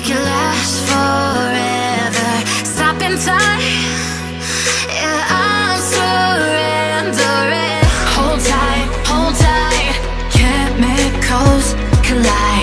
make it last forever. Stop in time, yeah, I'm surrendering Hold tight, hold tight, chemicals collide.